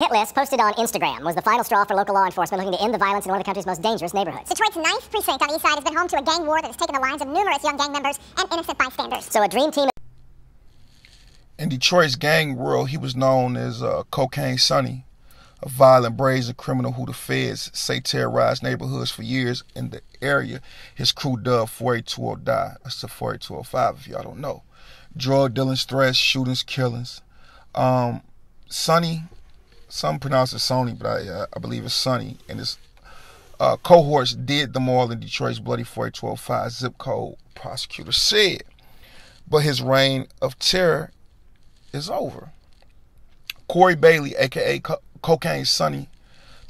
Hit list posted on Instagram was the final straw for local law enforcement looking to end the violence in one of the country's most dangerous neighborhoods. Detroit's ninth precinct on the east side has been home to a gang war that has taken the lives of numerous young gang members and innocent bystanders. So a dream team. In Detroit's gang world, he was known as uh, Cocaine Sonny, a violent, brazen criminal who the feds say terrorized neighborhoods for years in the area. His crew dubbed 482 Die. That's the 48205 if y'all don't know. Drug dealing, threats, shootings, killings. Um, Sonny some pronounce it Sony, but I, uh, I believe it's Sonny. And his uh, cohorts did them all in Detroit's Bloody 48125 zip code, prosecutor said. But his reign of terror is over. Corey Bailey, aka Co- Cocaine Sonny,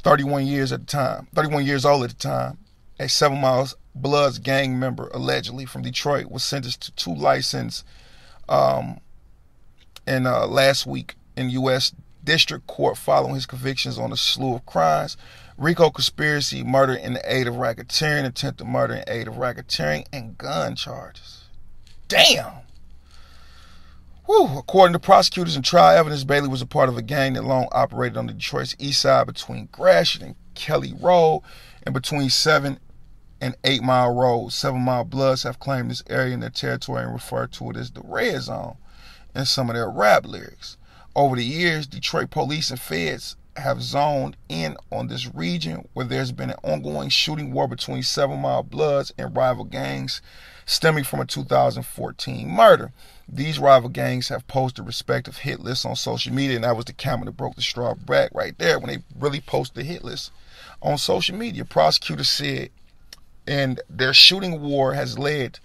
31 years at the time, 31 years old at the time, a Seven Miles Bloods gang member allegedly from Detroit, was sentenced to two license um, in uh, last week in U.S district court following his convictions on a slew of crimes RICO conspiracy, murder in the aid of racketeering, attempted murder in aid of racketeering, and gun charges. Damn! Whew. According to prosecutors and trial evidence, Bailey was a part of a gang that long operated on the Detroit's east side between Gratiot and Kelly Road and between 7 and 8 Mile Road. 7 Mile Bloods have claimed this area in their territory and refer to it as the Red Zone in some of their rap lyrics. Over the years, Detroit police and feds have zoned in on this region where there's been an ongoing shooting war between Seven Mile Bloods and rival gangs stemming from a 2014 murder. These rival gangs have posted respective hit lists on social media, and that was the camera that broke the straw back right there when they really posted the hit list on social media. Prosecutors said, and their shooting war has led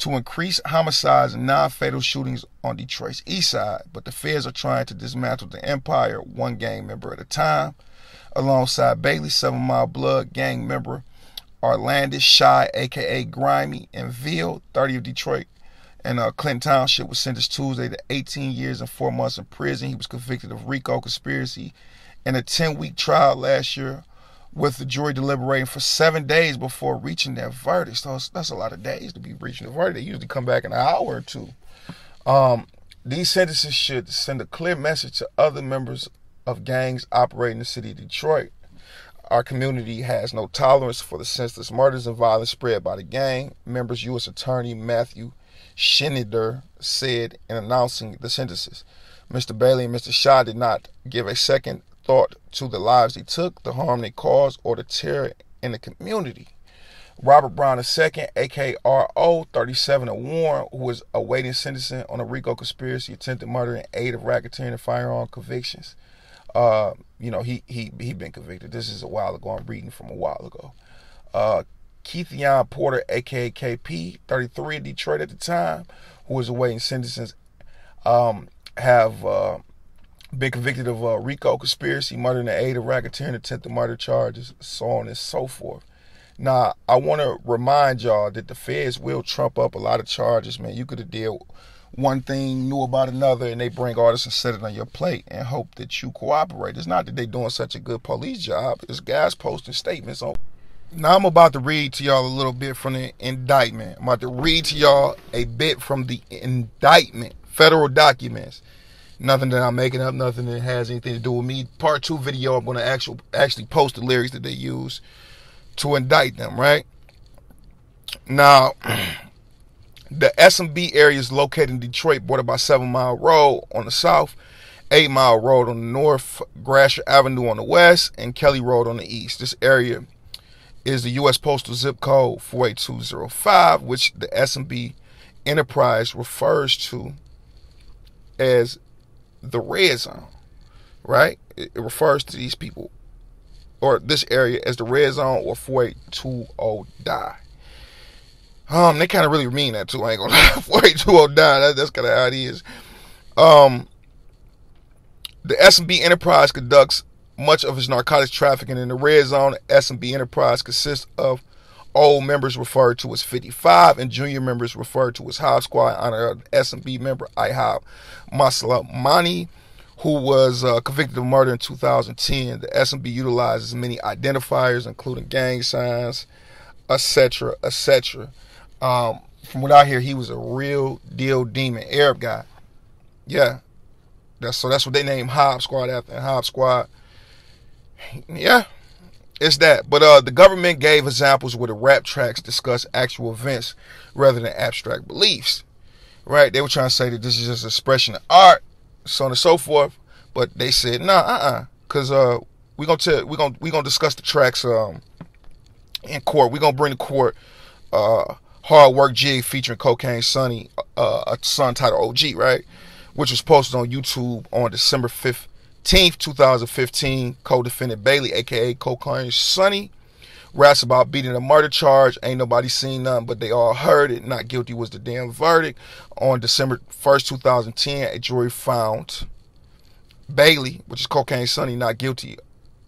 to increase homicides and non-fatal shootings on Detroit's east side, but the feds are trying to dismantle the empire one gang member at a time. Alongside Bailey, Seven Mile Blood gang member Arlandis Shy, aka Grimy, and Ville, 30 of Detroit, and uh, Clinton Township was sentenced Tuesday to 18 years and four months in prison. He was convicted of RICO conspiracy in a 10-week trial last year with the jury deliberating for seven days before reaching their verdict. So that's a lot of days to be reaching the verdict. They usually come back in an hour or two. Um, these sentences should send a clear message to other members of gangs operating in the city of Detroit. Our community has no tolerance for the senseless murders and violence spread by the gang. Members U.S. Attorney Matthew Schneider said in announcing the sentences. Mr. Bailey and Mr. Shaw did not give a second thought to the lives they took, the harm they caused, or the terror in the community. Robert Brown II, aka RO, 37 of Warren, who was awaiting sentencing on a RICO conspiracy, attempted murder, and aid of racketeering and firearm convictions. Uh, you know, he he he been convicted. This is a while ago. I'm reading from a while ago. Uh, Keithion Porter, aka KP, 33 in Detroit at the time, who was awaiting sentencing, um, have uh, been convicted of uh, RICO conspiracy, murder in the aid of racketeering, attempted murder charges, so on and so forth. Now, I want to remind y'all that the feds will trump up a lot of charges, man. You could have did one thing, knew about another, and they bring all this and set it on your plate and hope that you cooperate. It's not that they're doing such a good police job. It's guys posting statements on. Now I'm about to read to y'all a little bit from the indictment. I'm about to read to y'all a bit from the indictment, federal documents. Nothing that I'm making up, nothing that has anything to do with me. Part two video, I'm going to actually post the lyrics that they use to indict them, right? Now, the SMB area is located in Detroit, bordered by Seven Mile Road on the south, Eight Mile Road on the north, Gratiot Avenue on the west, and Kelly Road on the east. This area is the U.S. Postal Zip Code 48205, which the SMB Enterprise refers to as the red zone, right? It, it refers to these people or this area as the red zone or 4820 die. Um, they kind of really mean that too. I ain't gonna lie. 4820 die. That, that's kind of how it is. Um, the SMB Enterprise conducts much of its narcotics trafficking in the red zone. SMB Enterprise consists of old members referred to as 55 and junior members referred to as Hive Squad honor SMB member Ihab Maslamani who was uh, convicted of murder in 2010. The SMB utilizes many identifiers including gang signs, etc., etc. Um, from what I hear, he was a real deal demon Arab guy. Yeah, that's so that's what they named Hive Squad after. Hive Squad Yeah, it's that. But uh, the government gave examples where the rap tracks discuss actual events rather than abstract beliefs. Right? They were trying to say that this is just expression of art, so on and so forth. But they said, nah, uh-uh. Cause uh we're gonna we're gonna we gonna discuss the tracks um in court. We're gonna bring to court uh Hardwork Jigg featuring Cocaine Sonny, uh, a song titled OG, right? Which was posted on YouTube on December 15th, 2015. Co-defendant Bailey, aka Cocaine Sonny, raps about beating a murder charge. Ain't nobody seen nothing, but they all heard it. Not guilty was the damn verdict. On December 1st, 2010, a jury found Bailey, which is Cocaine Sonny, not guilty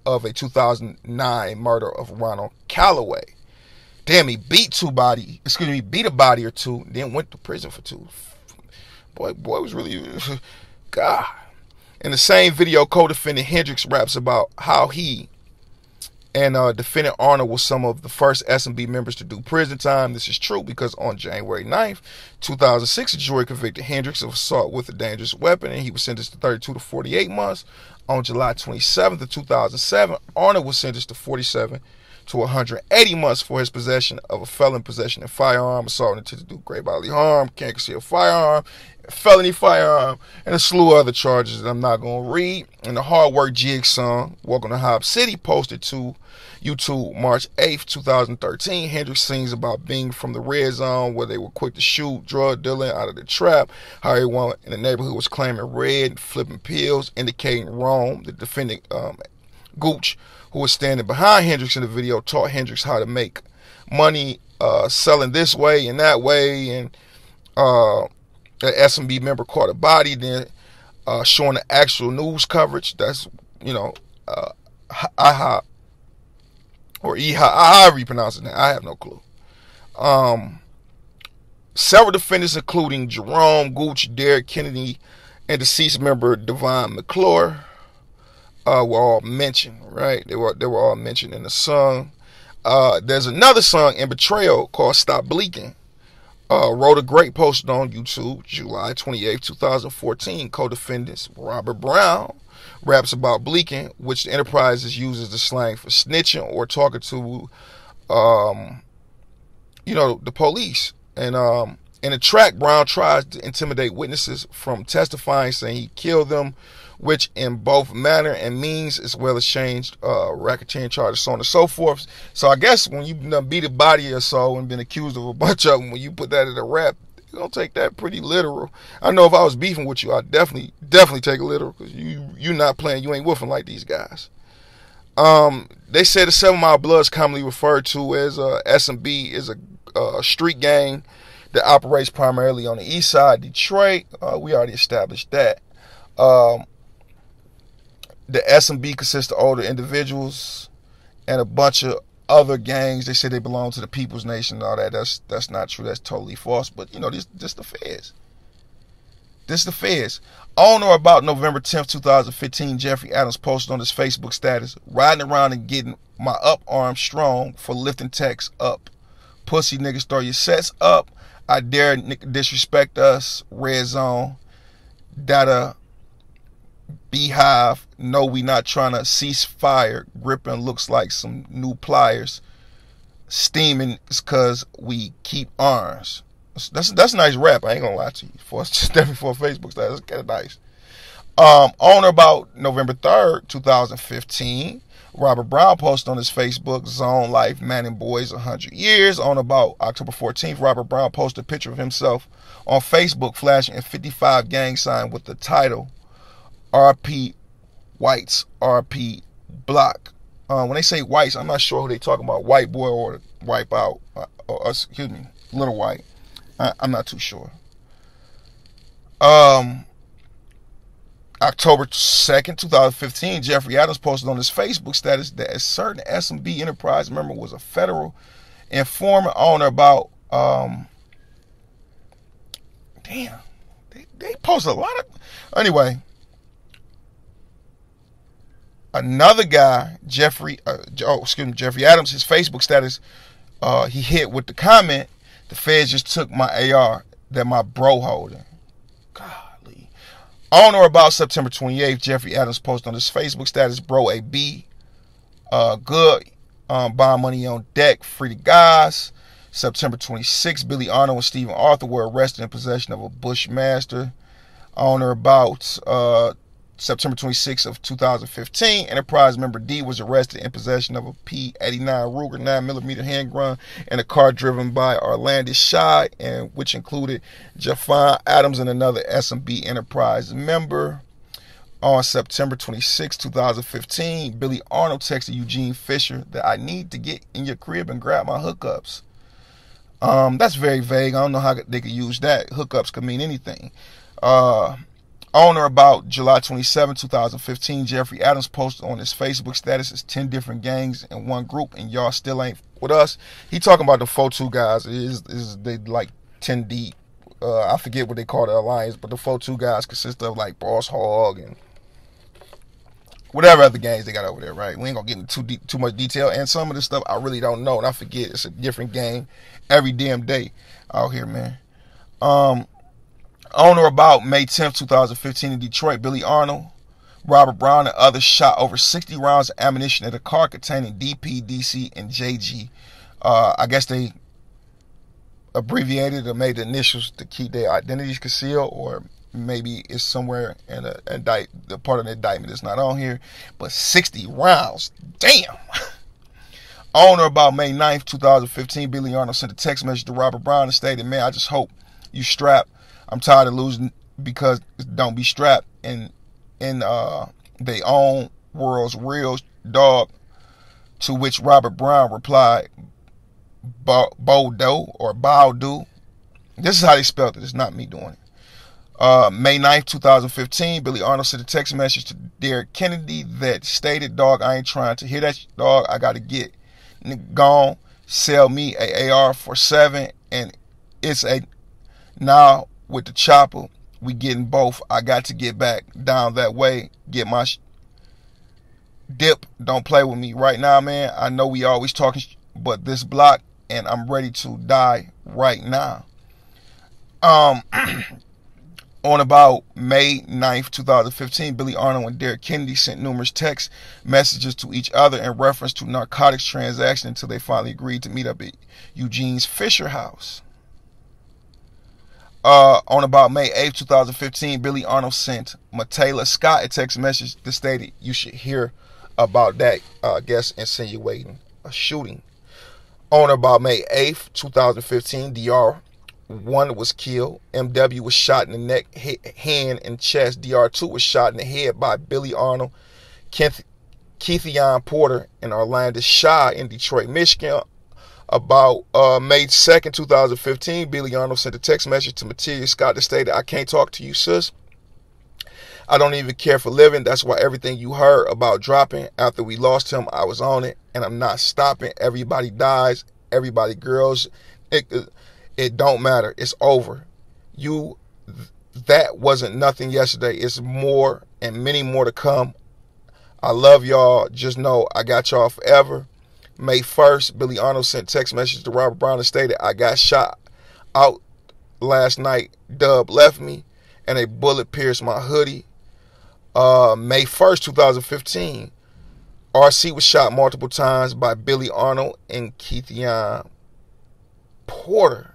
of a 2009 murder of Ronald Calloway. Damn, he beat two body, excuse me, beat a body or two, then went to prison for two. Boy, boy was really, God. In the same video, co-defendant Hendrix raps about how he and uh, defendant Arnold was some of the first SMB members to do prison time. This is true because on January 9th, 2006, a jury convicted Hendrix of assault with a dangerous weapon, and he was sentenced to 32 to 48 months. On July 27th of 2007, Arnold was sentenced to 47 to 180 months for his possession of a felon possession of firearm, assault intended to do great bodily harm, can't conceal firearm, felony firearm, and a slew of other charges that I'm not going to read. And the Hardwork Jigg song, Welcome to Hob City, posted to YouTube March 8th, 2013. Hendrix sings about being from the red zone where they were quick to shoot, drug dealing out of the trap, how everyone in the neighborhood was claiming red, flipping pills, indicating Rome. The defendant, um, Gooch, who was standing behind Hendrix in the video, taught Hendrix how to make money uh, selling this way and that way. And uh, the SMB member caught a body, then uh, showing the actual news coverage. That's, you know, uh, IHOP or EHA, however you pronounce it. I have no clue. Um, several defendants, including Jerome Gooch, Derek Kennedy, and deceased member Devon McClure, uh, were all mentioned. Right? They were they were all mentioned in the song. Uh, there's another song in Betrayal called "Stop Bleaking." Uh, wrote a great post on YouTube, July 28, 2014. Co-defendants Robert Brown, raps about bleaking, which the Enterprises uses the slang for snitching or talking to, um, you know, the police. And um, in the track, Brown tries to intimidate witnesses from testifying, saying he killed them, which in both manner and means, as well as changed uh, racketeering charges, so on and so forth. So I guess when you beat a body or so and been accused of a bunch of them, when you put that in a rap, you don't take that pretty literal. I know if I was beefing with you, I'd definitely, definitely take it literal because you, you're not playing, you ain't woofing like these guys. Um, they say the Seven Mile Bloods, commonly referred to as uh, SMB, is a uh, street gang that operates primarily on the east side of Detroit. Uh, we already established that. Um, the SMB consists of older individuals and a bunch of other gangs. They say they belong to the People's Nation and all that. That's that's not true. That's totally false. But you know, this this the feds. This is the feds. On or about November 10th, 2015, Jeffrey Adams posted on his Facebook status, riding around and getting my up arm strong for lifting techs up. Pussy niggas throw your sets up. I dare disrespect us. Red zone. Data Beehive, no, we not trying to cease fire. Gripping looks like some new pliers. Steaming is cause we keep arms. That's that's a nice rap. I ain't gonna lie to you. For definitely for Facebook that's kind of nice. Um, on about November third, two thousand fifteen, Robert Brown posted on his Facebook, Zone Life Man and Boys 100 Years. On about October 14th, Robert Brown posted a picture of himself on Facebook flashing a 55 gang sign with the title RP Whites, RP Block. Uh, when they say whites, I'm not sure who they talking about, white boy or wipe out, uh, or, excuse me, little white. I, I'm not too sure. Um, October 2nd, 2015, Jeffrey Adams posted on his Facebook status that a certain SMB enterprise member was a federal informant owner about, um, damn, they, they post a lot of, anyway, another guy, Jeffrey, uh, oh, excuse me, Jeffrey Adams, his Facebook status, uh, he hit with the comment, the feds just took my AR that my bro holding. Golly. On or about September 28th, Jeffrey Adams posted on his Facebook status, bro, a B Uh, good. Um, bond money on deck. Free the guys. September 26, Billy Arnold and Stephen Arthur were arrested in possession of a Bushmaster on or about uh, September 26 of 2015. Enterprise member D was arrested in possession of a P89 Ruger 9mm handgun in a car driven by Orlando Shy, and which included Jafan Adams and another SMB Enterprise member. On September 26, 2015, Billy Arnold texted Eugene Fisher that I need to get in your crib and grab my hookups. Um, that's very vague. I don't know how they could use that. Hookups could mean anything. Uh, on or about July 27, 2015, Jeffrey Adams posted on his Facebook status it's 10 different gangs in one group, and y'all still ain't with us. He talking about the 4-2 guys. Is, is they like 10 deep. Uh, I forget what they call the alliance, but the 4-2 guys consist of like Boss Hog and whatever other gangs they got over there, right? We ain't gonna get into too deep, too much detail. And some of the stuff I really don't know, and I forget. It's a different game every damn day out here, man. Um, on or about May 10th, 2015, in Detroit, Billy Arnold, Robert Brown, and others shot over 60 rounds of ammunition at a car containing DP, DC, and JG. Uh, I guess they abbreviated or made the initials to keep their identities concealed, or maybe it's somewhere in a indict the part of the indictment is not on here. But 60 rounds, damn. on or about May 9th, 2015, Billy Arnold sent a text message to Robert Brown and stated, Man, I just hope you strap. I'm tired of losing because don't be strapped in in uh they own world's real dog. To which Robert Brown replied, Bodo or Baudu. This is how they spelled it. It's not me doing it. Uh, May 9th, 2015, Billy Arnold sent a text message to Derek Kennedy that stated, Dog, I ain't trying to hear that, dog. I got to get gone. Sell me a AR for seven, and it's a now with the chopper. We getting both. I got to get back down that way. Get my dip. Don't play with me right now, man. I know we always talking, but this block, and I'm ready to die right now. Um. On about May 9th, 2015, Billy Arnold and Derek Kennedy sent numerous text messages to each other in reference to narcotics transaction until they finally agreed to meet up at Eugene's Fisher house. Uh, on about May 8th, 2015, Billy Arnold sent Matayla Scott a text message that stated you should hear about that, uh, guess, insinuating a shooting. On about May 8th, 2015, DR one was killed. MW was shot in the neck, hand, and chest. DR2 was shot in the head by Billy Arnold. Keith, Keithion Porter and Orlando Shy in Detroit, Michigan. About uh, May 2nd, 2015, Billy Arnold sent a text message to Materia Scott that stated, I can't talk to you, sis. I don't even care for living. That's why everything you heard about dropping after we lost him, I was on it, and I'm not stopping. Everybody dies. Everybody girls. It, it don't matter. It's over. You that wasn't nothing yesterday. It's more and many more to come. I love y'all. Just know I got y'all forever. May 1st, Billy Arnold sent text message to Robert Brown and stated, I got shot out last night. Dub left me and a bullet pierced my hoodie. Uh, May 1st, 2015, RC was shot multiple times by Billy Arnold and Keithion Porter.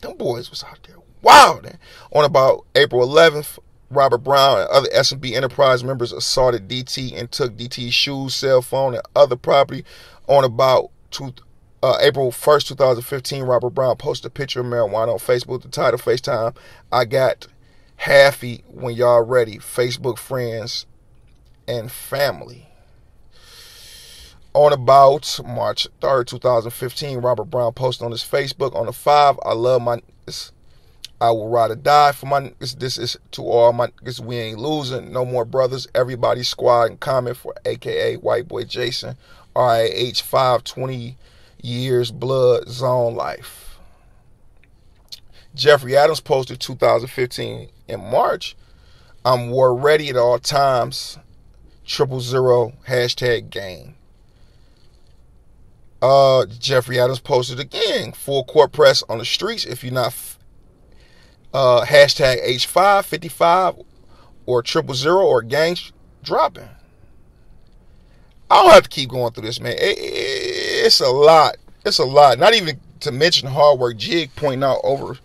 Them boys was out there wild. On about April 11th, Robert Brown and other SMB Enterprise members assaulted DT and took DT's shoes, cell phone, and other property. On about two, uh, April 1st, 2015, Robert Brown posted a picture of marijuana on Facebook. The title FaceTime, I got halfy when y'all ready. Facebook friends and family. On about March 3rd, 2015, Robert Brown posted on his Facebook on the 5, I love my I will ride or die for my this, this is to all my this we ain't losing. No more brothers. Everybody squad and comment for aka White Boy Jason. RIH 520 years blood zone life. Jeffrey Adams posted 2015 in March. I'm war ready at all times. Triple zero hashtag game. Uh, Jeffrey Adams posted again, full court press on the streets. If you're not uh, hashtag H555 or triple zero or gangs dropping. I don't have to keep going through this, man. It, it, it's a lot. It's a lot. Not even to mention hard work. Jigg pointing out over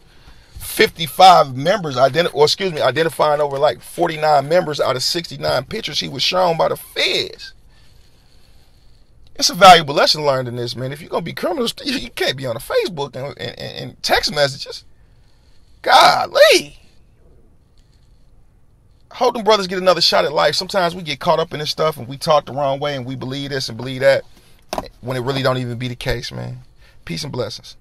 55 members, identi- or excuse me, identifying over like 49 members out of 69 pictures he was shown by the feds. It's a valuable lesson learned in this, man. If you're gonna be criminals, you can't be on a Facebook and, and, and text messages. Golly. Hope them brothers get another shot at life. Sometimes we get caught up in this stuff and we talk the wrong way and we believe this and believe that when it really don't even be the case, man. Peace and blessings.